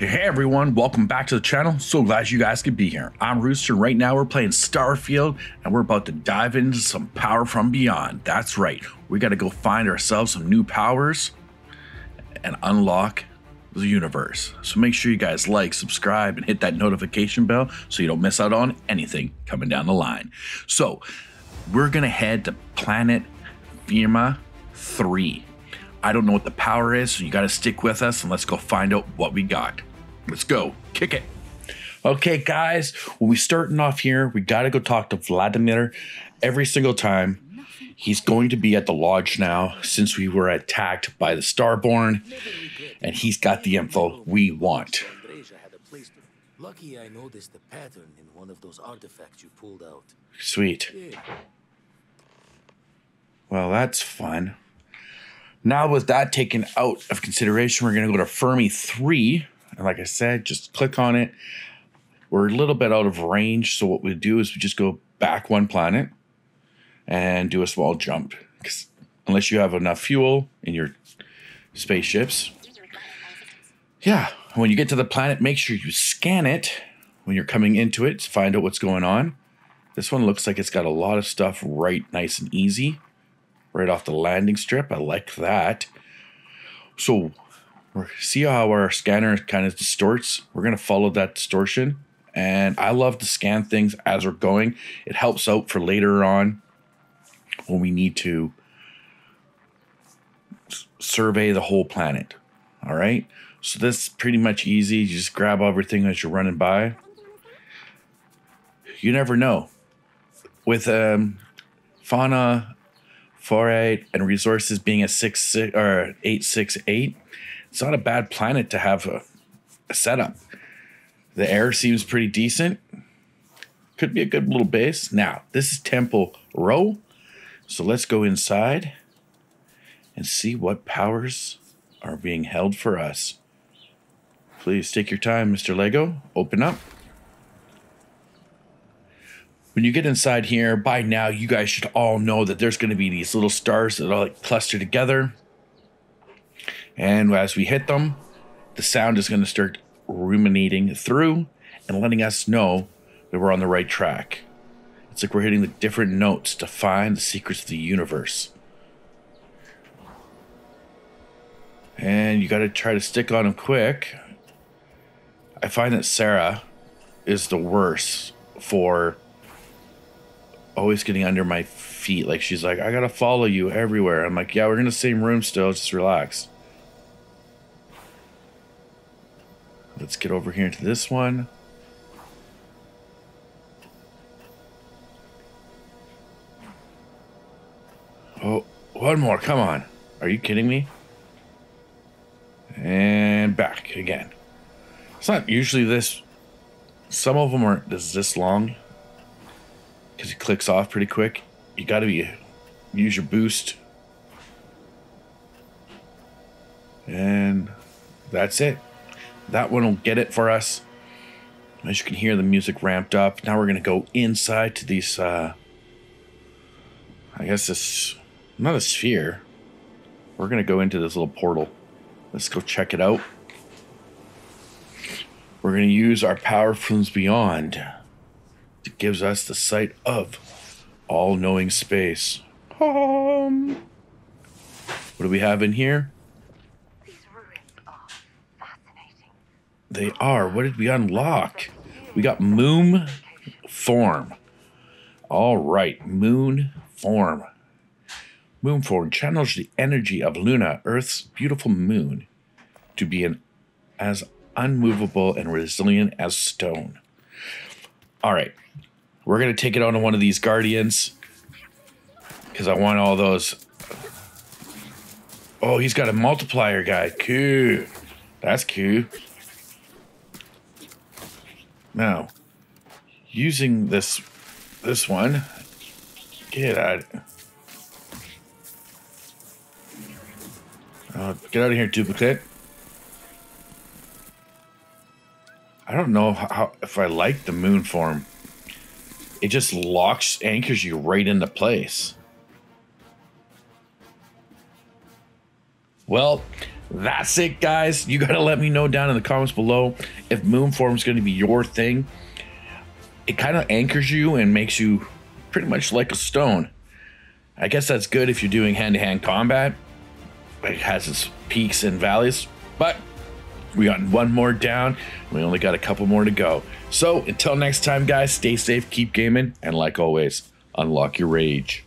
Hey everyone, welcome back to the channel. So glad you guys could be here. I'm Rooster. Right now we're playing Starfield and we're about to dive into some power from beyond. That's right. We got to go find ourselves some new powers and unlock the universe. So make sure you guys like, subscribe, and hit that notification bell so you don't miss out on anything coming down the line. So we're going to head to planet Fermi 3. I don't know what the power is, so you got to stick with us and let's go find out what we got. Let's go. Kick it. Okay, guys, when we starting off here, we got to go talk to Vladimir every single time. He's going to be at the lodge now since we were attacked by the Starborn, and he's got the info we want. Lucky I noticed the pattern in one of those artifacts you pulled out. Sweet. Well, that's fun. Now, with that taken out of consideration, we're going to go to Fermi 3. And like I said, just click on it. We're a little bit out of range. So, what we do is we just go back one planet and do a small jump. Because unless you have enough fuel in your spaceships. Yeah, when you get to the planet, make sure you scan it when you're coming into it to find out what's going on. This one looks like it's got a lot of stuff right nice and easy right off the landing strip. I like that. So see how our scanner kind of distorts? We're going to follow that distortion. And I love to scan things as we're going. It helps out for later on when we need to survey the whole planet. All right. So this is pretty much easy. You just grab everything as you're running by. You never know. With um, fauna Forate and resources being a six, six or eight six eight, it's not a bad planet to have a, a setup. The air seems pretty decent. Could be a good little base. Now, this is Temple Rho. So let's go inside and see what powers are being held for us. Please take your time, Mr. Lego. Open up when you get inside here, by now you guys should all know that there's going to be these little stars that all like cluster together. And as we hit them, the sound is going to start ruminating through and letting us know that we're on the right track. It's like we're hitting the different notes to find the secrets of the universe. And you got to try to stick on them quick. I find that Sarah is the worst for always getting under my feet. Like she's like, I gotta follow you everywhere. I'm like, yeah, we're in the same room still. Just relax. Let's get over here to this one. Oh, one more. Come on. Are you kidding me? And back again. It's not usually this. Some of them aren't this this long because it clicks off pretty quick. You got to be use your boost, and that's it. That one will get it for us. As you can hear, the music ramped up. Now we're gonna go inside to these. Uh, I guess this not a sphere. We're gonna go into this little portal. Let's go check it out. We're gonna use our power from beyond. It gives us the sight of all knowing space. Um, what do we have in here? These ruins are fascinating. They are. What did we unlock? We got moon form. All right, moon form. Moon form channels the energy of Luna, Earth's beautiful moon, to be an, as unmovable and resilient as stone. All right, we're going to take it on to one of these guardians. Because I want all those. Oh, he's got a multiplier guy. Cool. That's cool. Now, using this this one, get out. Uh, get out of here, duplicate. I don't know how if I like the moon form it just locks, anchors you right into place. Well, that's it, guys. You got to let me know down in the comments below if Moonform is going to be your thing. It kind of anchors you and makes you pretty much like a stone. I guess that's good if you're doing hand to hand combat. It has its peaks and valleys, but we got one more down. We only got a couple more to go. So until next time, guys, stay safe, keep gaming, and like always, unlock your rage.